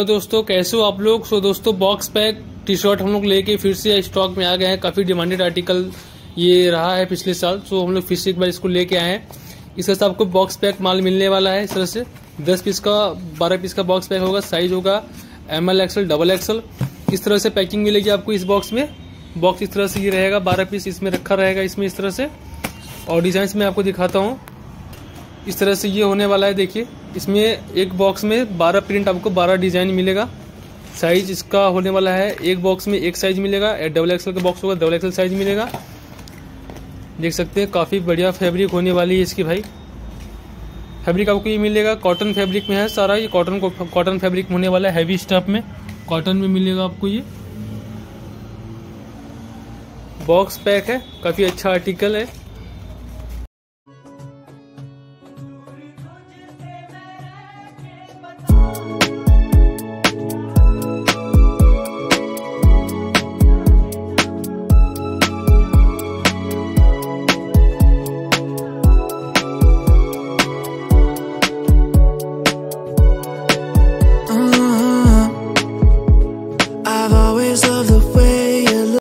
तो दोस्तों, कैसे हो आप लोग? सो दोस्तों बॉक्स पैक टी शर्ट हम लोग लेके फिर से स्टॉक में आ गए हैं। काफ़ी डिमांडेड आर्टिकल ये रहा है पिछले साल। सो हम लोग फिर से एक बार इसको लेके आए हैं। इस तरह से आपको बॉक्स पैक माल मिलने वाला है। इस तरह से दस पीस का, बारह पीस का बॉक्स पैक होगा। साइज़ होगा M L XL double XL इस तरह से पैकिंग मिलेगी आपको इस बॉक्स में। बॉक्स इस तरह से ये रहेगा, बारह पीस इसमें रखा रहेगा इसमें इस तरह से। और डिज़ाइन में आपको दिखाता हूँ। इस तरह से ये होने वाला है, देखिए। इसमें एक बॉक्स में 12 प्रिंट आपको 12 डिज़ाइन मिलेगा। साइज़ इसका होने वाला है, एक बॉक्स में एक साइज़ मिलेगा डबल एक्सएल का बॉक्स होगा डबल एक्सएल साइज़ मिलेगा। देख सकते हैं, काफ़ी बढ़िया फैब्रिक होने वाली है इसकी भाई। फैब्रिक आपको ये मिलेगा कॉटन फैब्रिक में है सारा, ये कॉटन कॉटन फैब्रिक होने वाला हैवी स्टफ़ में। कॉटन में मिलेगा आपको ये। बॉक्स पैक है, काफ़ी अच्छा आर्टिकल है।